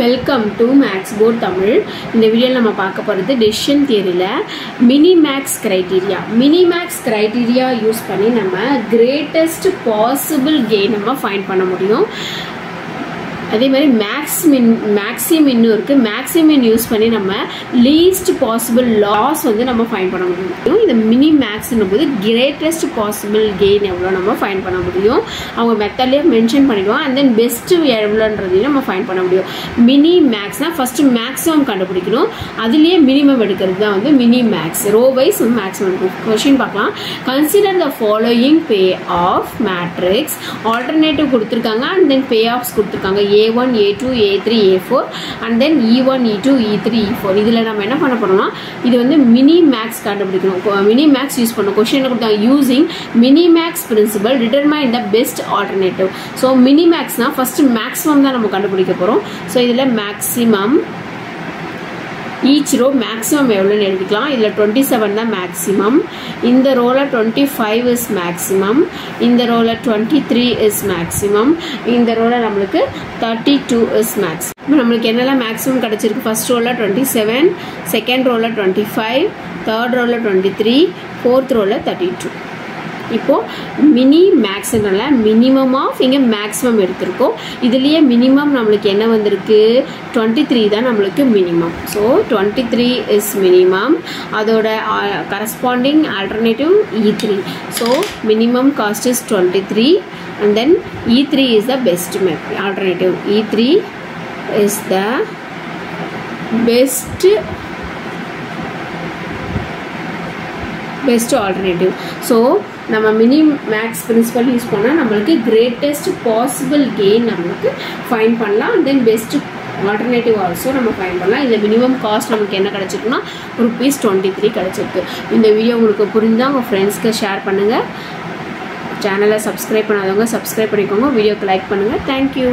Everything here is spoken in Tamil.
Welcome to max port Tamil இந்த வீடியோவில் நம்ம பார்க்க போகிறது decision தியரியில் mini max criteria mini max criteria use பண்ணி நம்ம கிரேட்டஸ்ட் பாசிபிள் கெயின் நம்ம ஃபைண்ட் பண்ண முடியும். அதே மாதிரி மேக்ஸிமின் இன்னும் இருக்குது மேக்ஸிமின் யூஸ் பண்ணி நம்ம லீஸ்ட் பாசிபிள் லாஸ் வந்து நம்ம ஃபைன் பண்ண முடியும். இந்த மினி மேக்ஸ்னும் போது கிரேட்டஸ்ட் பாசிபிள் கெயின் எவ்வளோ நம்ம ஃபைன் பண்ண முடியும். அவங்க மெத்தட்லேயே மென்ஷன் பண்ணிடுவோம். அண்ட் தென் பெஸ்ட்டு எவ்வளோன்றதையும் நம்ம ஃபைன் பண்ண முடியும். மினி மேக்ஸ்னால் ஃபஸ்ட்டு மேக்ஸிமம் கண்டுபிடிக்கணும். அதுலேயே மினிமம் எடுக்கிறது தான் வந்து mini max row wise maximum question பார்க்கலாம். Consider the following payoff matrix alternative கொடுத்துருக்காங்க. அண்ட் தென் பே ஆஃப்ஸ் கொடுத்துருக்காங்க. A one A two A three A four and then E one E two E three E four இதில் நம்ம என்ன பண்ண போகிறோம்னா இது வந்து மினி மேக்ஸ் கண்டுபிடிக்கணும் மினி மேக்ஸ் யூஸ் பண்ணணும் கொஷின் கொடுத்தா using mini max principle determine the best alternative so mini மேக்ஸ்னால் first maximum தான் நம்ம கண்டுபிடிக்க போகிறோம் ஸோ இதில் மேக்ஸிமம் ஈச் ரோ மேக்ஸிமம் எவ்வளோன்னு எழுதிக்கலாம். இதில் டுவெண்ட்டி செவன் தான் மேக்ஸிமம் இந்த ரோவில் டுவெண்ட்டி ஃபைவ் இஸ் மேக்ஸிமம் இந்த ரோவில் டுவெண்ட்டி த்ரீ இஸ் மேக்ஸிமம் இந்த ரோவில் நம்மளுக்கு தேர்ட்டி டூ இஸ் மேக்ஸ் இப்போ நம்மளுக்கு என்னெல்லாம் மேக்ஸிமம் கிடச்சிருக்கு? ஃபஸ்ட் ரோவில் டுவெண்ட்டி செவன் செகண்ட் ரோவில் டுவெண்ட்டி ஃபைவ் தேர்ட் ரோவில் டுவெண்ட்டி த்ரீ ஃபோர்த் ரோவில் தேர்ட்டி டூ இப்போது மினி மேக்ஸ்னால மினிமம் ஆஃப் இங்கே மேக்ஸிமம் எடுத்திருக்கோம். இதுலேயே மினிமம் நம்மளுக்கு என்ன வந்திருக்கு? டுவெண்ட்டி த்ரீ தான் நம்மளுக்கு minimum so twenty three is minimum அதோட corresponding alternative E three so minimum cost is twenty three and then E three is the best map alternative E three is the best alternative so நம்ம மினி மேக்ஸ் பிரின்சிபல் யூஸ் பண்ணால் நம்மளுக்கு கிரேட்டஸ்ட் பாசிபிள் கெயின் நம்மளுக்கு ஃபைன் பண்ணலாம். And then best alternative also நம்ம ஃபைன் பண்ணலாம். இந்த மினிமம் காஸ்ட் நமக்கு என்ன கிடச்சிருக்குன்னா ருபீஸ் டுவெண்ட்டி த்ரீ கிடச்சிருக்கு. இந்த வீடியோ உங்களுக்கு புரிஞ்சால் உங்கள் ஃப்ரெண்ட்ஸ்க்கு ஷேர் பண்ணுங்கள் சேனலை சப்ஸ்கிரைப் பண்ணாதவங்க சப்ஸ்கிரைப் பண்ணிக்கோங்க. வீடியோக்கு லைக் பண்ணுங்கள் தேங்க்யூ